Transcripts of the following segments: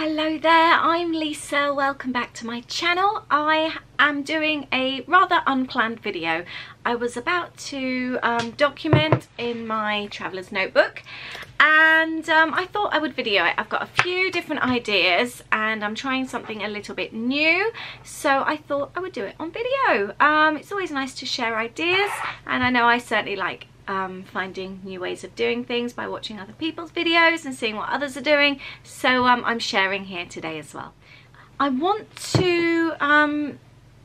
Hello there, I'm Lisa. Welcome back to my channel. I am doing a rather unplanned video. I was about to um, document in my traveler's notebook and um, I thought I would video it. I've got a few different ideas and I'm trying something a little bit new so I thought I would do it on video. Um, it's always nice to share ideas and I know I certainly like um, finding new ways of doing things by watching other people's videos and seeing what others are doing. So um, I'm sharing here today as well. I want to um,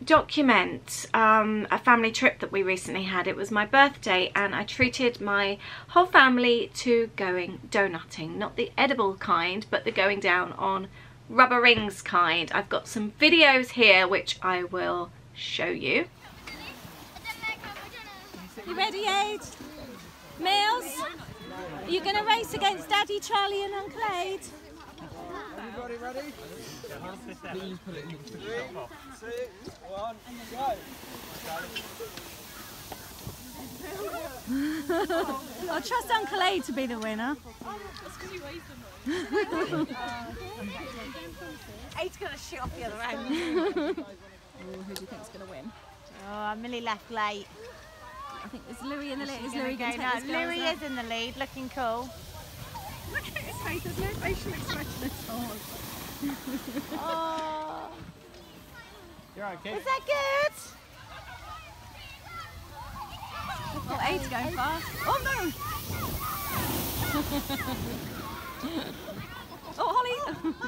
document um, a family trip that we recently had. It was my birthday and I treated my whole family to going donutting. Not the edible kind, but the going down on rubber rings kind. I've got some videos here which I will show you. You ready, Aid? Mills, are you going to race against Daddy, Charlie and Uncle Aid? Everybody ready? Three, two, one, go! I'll trust Uncle Aid to be the winner. Eight's going to shoot off the other end. who do you think's going to win? Oh, I'm Millie left late. I think there's Louis in the lead. Is Louis Louis going to take this Louis is is in the lead, looking cool. Look at his face. There's no facial expression at all. Oh, You're right, kid. is that good? Oh, Aid's going fast. Oh no! oh, Holly!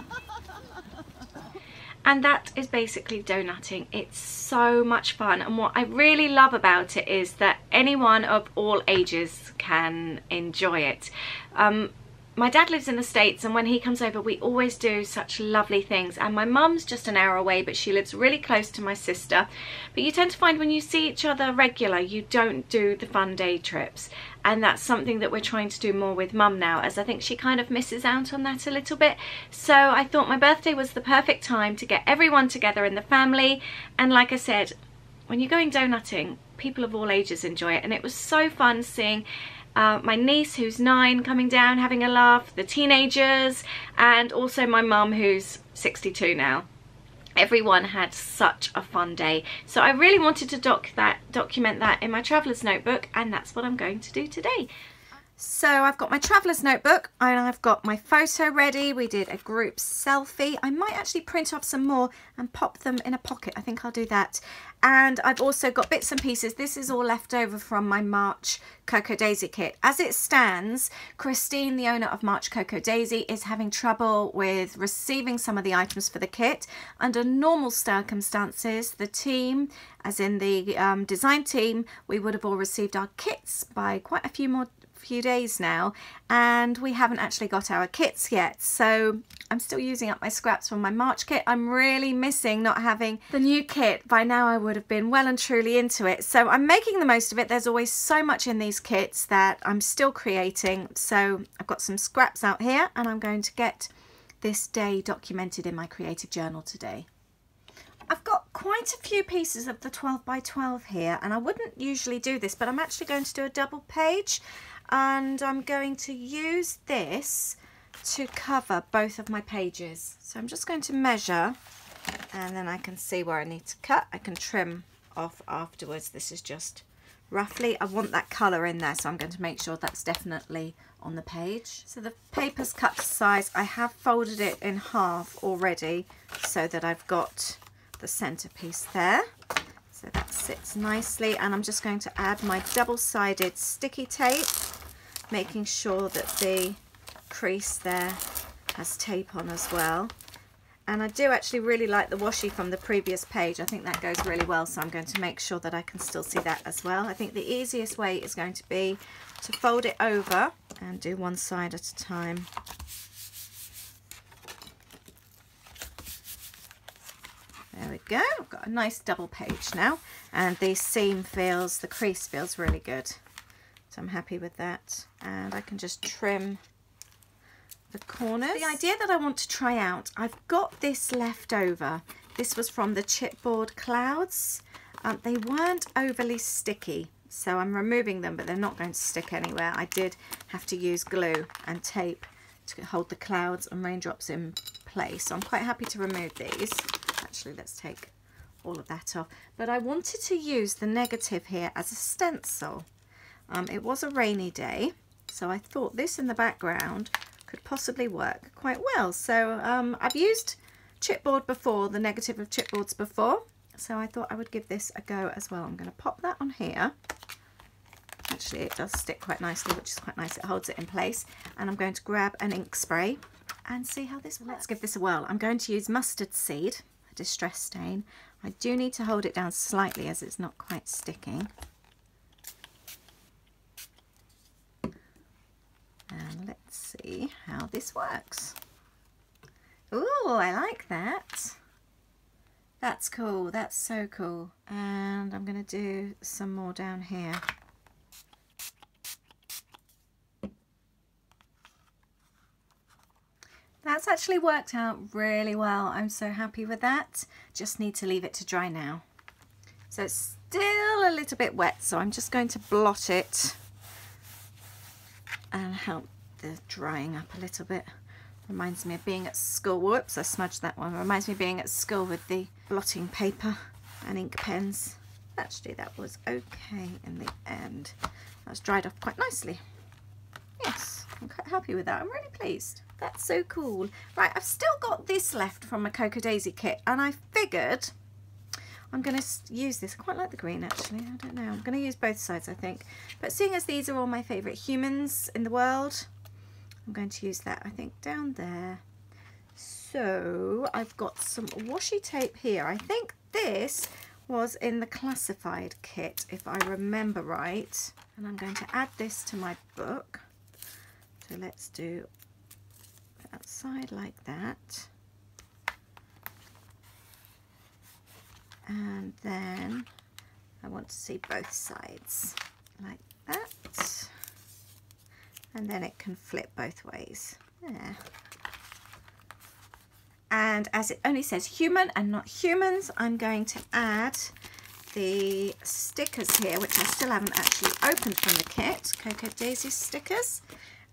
and that is basically donutting it's so much fun and what I really love about it is that anyone of all ages can enjoy it. Um, my dad lives in the States and when he comes over we always do such lovely things. And my mum's just an hour away but she lives really close to my sister. But you tend to find when you see each other regular you don't do the fun day trips. And that's something that we're trying to do more with mum now as I think she kind of misses out on that a little bit. So I thought my birthday was the perfect time to get everyone together in the family. And like I said when you're going donutting people of all ages enjoy it and it was so fun seeing uh, my niece who's nine coming down having a laugh, the teenagers and also my mum who's 62 now. Everyone had such a fun day. So I really wanted to doc that, document that in my traveller's notebook and that's what I'm going to do today. So I've got my traveller's notebook and I've got my photo ready. We did a group selfie. I might actually print off some more and pop them in a pocket. I think I'll do that. And I've also got bits and pieces. This is all left over from my March Cocoa Daisy kit. As it stands, Christine, the owner of March Cocoa Daisy, is having trouble with receiving some of the items for the kit. Under normal circumstances, the team, as in the um, design team, we would have all received our kits by quite a few more few days now and we haven't actually got our kits yet. So I'm still using up my scraps from my March kit. I'm really missing not having the new kit. By now I would have been well and truly into it. So I'm making the most of it. There's always so much in these kits that I'm still creating. So I've got some scraps out here and I'm going to get this day documented in my creative journal today. I've got quite a few pieces of the 12 by 12 here and I wouldn't usually do this but I'm actually going to do a double page and I'm going to use this to cover both of my pages. So I'm just going to measure and then I can see where I need to cut. I can trim off afterwards. This is just roughly. I want that colour in there so I'm going to make sure that's definitely on the page. So the paper's cut to size. I have folded it in half already so that I've got the centerpiece there. So that sits nicely and I'm just going to add my double-sided sticky tape making sure that the crease there has tape on as well. And I do actually really like the washi from the previous page. I think that goes really well, so I'm going to make sure that I can still see that as well. I think the easiest way is going to be to fold it over and do one side at a time. There we go, I've got a nice double page now. And the seam feels, the crease feels really good. So I'm happy with that. And I can just trim the corners. The idea that I want to try out, I've got this left over. This was from the chipboard clouds. Um, they weren't overly sticky, so I'm removing them, but they're not going to stick anywhere. I did have to use glue and tape to hold the clouds and raindrops in place. So I'm quite happy to remove these. Actually, let's take all of that off. But I wanted to use the negative here as a stencil. Um, it was a rainy day, so I thought this in the background could possibly work quite well. So um, I've used chipboard before, the negative of chipboards before, so I thought I would give this a go as well. I'm going to pop that on here. Actually, it does stick quite nicely, which is quite nice. It holds it in place. And I'm going to grab an ink spray and see how this works. Let's give this a whirl. I'm going to use mustard seed, a distress stain. I do need to hold it down slightly as it's not quite sticking. And let's see how this works. Ooh, I like that. That's cool. That's so cool. And I'm going to do some more down here. That's actually worked out really well. I'm so happy with that. Just need to leave it to dry now. So it's still a little bit wet, so I'm just going to blot it and help drying up a little bit. Reminds me of being at school. Whoops, I smudged that one. Reminds me of being at school with the blotting paper and ink pens. Actually, that was okay in the end. That's dried off quite nicely. Yes, I'm quite happy with that. I'm really pleased. That's so cool. Right, I've still got this left from my Cocoa Daisy kit and I figured I'm going to use this. I quite like the green actually. I don't know. I'm going to use both sides I think. But seeing as these are all my favourite humans in the world, I'm going to use that I think down there. So I've got some washi tape here. I think this was in the classified kit if I remember right. And I'm going to add this to my book. So let's do outside like that. And then I want to see both sides like that. And then it can flip both ways. There. And as it only says human and not humans, I'm going to add the stickers here, which I still haven't actually opened from the kit, Cocoa Daisy stickers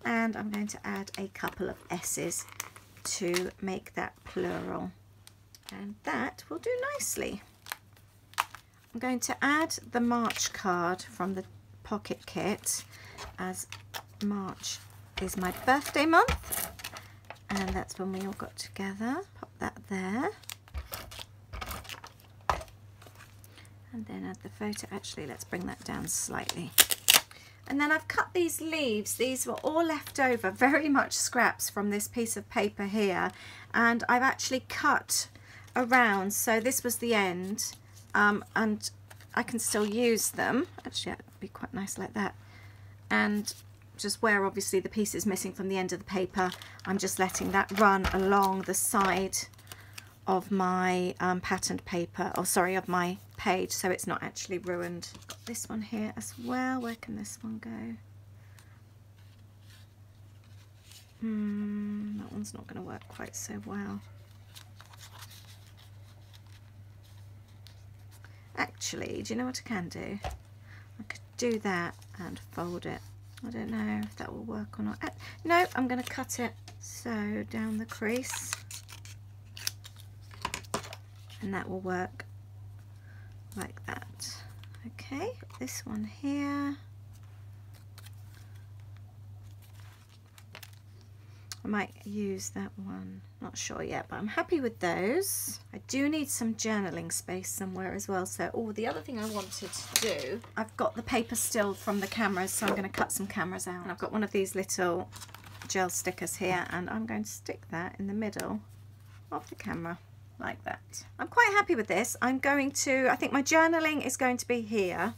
and I'm going to add a couple of S's to make that plural and that will do nicely. I'm going to add the March card from the pocket kit as March is my birthday month and that's when we all got together. Pop that there. And then add the photo. Actually, let's bring that down slightly. And then I've cut these leaves. These were all left over, very much scraps from this piece of paper here. And I've actually cut around, so this was the end. Um, and I can still use them. Actually, that'd be quite nice like that. And just where obviously the piece is missing from the end of the paper, I'm just letting that run along the side of my um, patterned paper, or sorry, of my page, so it's not actually ruined. Got this one here as well. Where can this one go? Hmm, that one's not going to work quite so well. Actually, do you know what I can do? I could do that and fold it. I don't know if that will work or not. Uh, no, I'm going to cut it so down the crease. And that will work like that. Okay this one here I might use that one not sure yet but I'm happy with those I do need some journaling space somewhere as well so oh the other thing I wanted to do I've got the paper still from the cameras so I'm going to cut some cameras out and I've got one of these little gel stickers here and I'm going to stick that in the middle of the camera like that. I'm quite happy with this. I'm going to, I think my journaling is going to be here.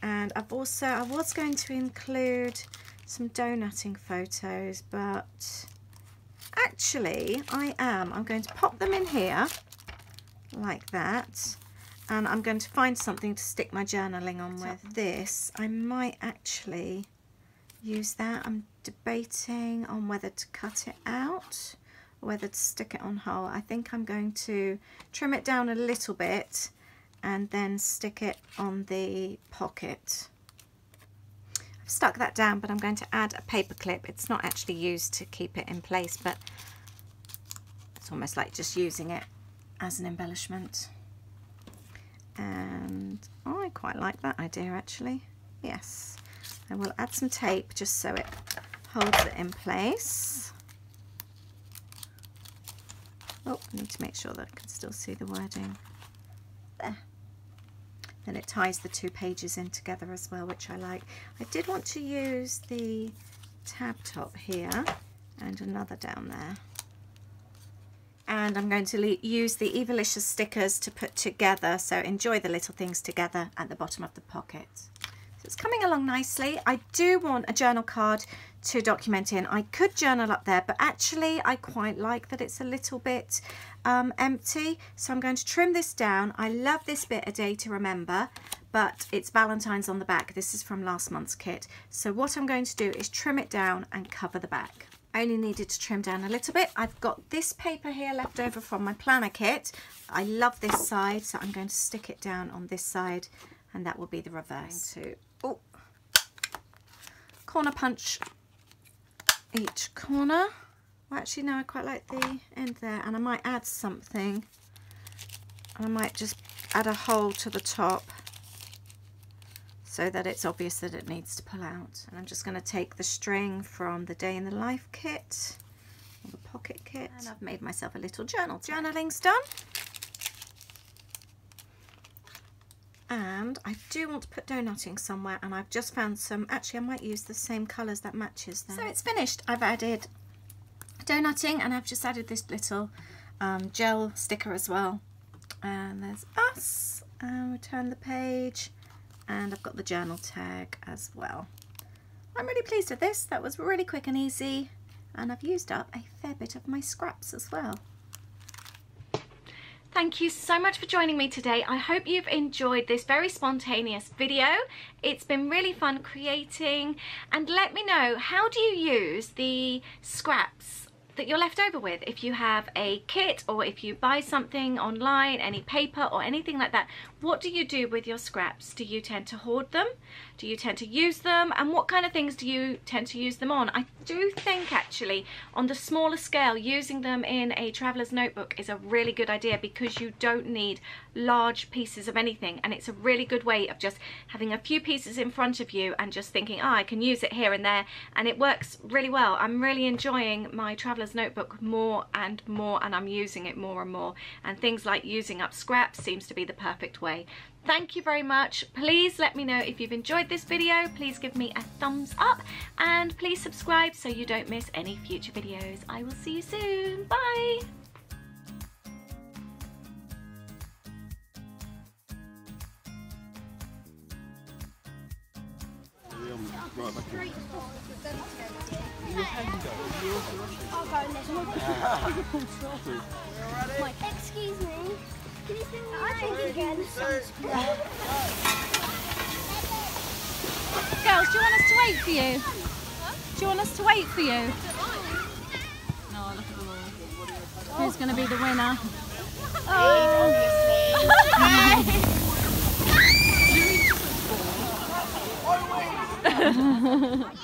And I've also, I was going to include some donutting photos, but actually I am. I'm going to pop them in here like that. And I'm going to find something to stick my journaling on with. This, I might actually use that. I'm debating on whether to cut it out whether to stick it on whole. I think I'm going to trim it down a little bit and then stick it on the pocket. Stuck that down, but I'm going to add a paper clip. It's not actually used to keep it in place, but it's almost like just using it as an embellishment. And I quite like that idea actually. Yes. I will add some tape just so it holds it in place. Oh, I need to make sure that I can still see the wording. There. Then it ties the two pages in together as well, which I like. I did want to use the tab top here and another down there. And I'm going to use the Evalicious stickers to put together, so enjoy the little things together at the bottom of the pocket. So it's coming along nicely. I do want a journal card to document in. I could journal up there, but actually I quite like that it's a little bit um, empty. So I'm going to trim this down. I love this bit a day to remember, but it's Valentine's on the back. This is from last month's kit. So what I'm going to do is trim it down and cover the back. I only needed to trim down a little bit. I've got this paper here left over from my planner kit. I love this side, so I'm going to stick it down on this side and that will be the reverse. To, oh, corner punch each corner. Well, actually, no, I quite like the end there. And I might add something. I might just add a hole to the top so that it's obvious that it needs to pull out. And I'm just going to take the string from the Day in the Life kit, the pocket kit, and I've made myself a little journal. Journaling's done. And I do want to put donutting somewhere and I've just found some. Actually I might use the same colours that matches. So it's finished. I've added donutting and I've just added this little um, gel sticker as well. And there's us. And we turn the page. And I've got the journal tag as well. I'm really pleased with this. That was really quick and easy. And I've used up a fair bit of my scraps as well. Thank you so much for joining me today. I hope you've enjoyed this very spontaneous video. It's been really fun creating and let me know how do you use the scraps that you're left over with. If you have a kit or if you buy something online, any paper or anything like that, what do you do with your scraps? Do you tend to hoard them? Do you tend to use them? And what kind of things do you tend to use them on? I do think actually on the smaller scale, using them in a traveler's notebook is a really good idea because you don't need large pieces of anything. And it's a really good way of just having a few pieces in front of you and just thinking, oh, I can use it here and there. And it works really well. I'm really enjoying my traveler's notebook more and more and I'm using it more and more. And things like using up scraps seems to be the perfect way Thank you very much. Please let me know if you've enjoyed this video. Please give me a thumbs up and please subscribe so you don't miss any future videos. I will see you soon. Bye. Excuse me. Girls, do you want us to wait for you? Do you want us to wait for you? No, look at the. Who's going to be the winner? Oh.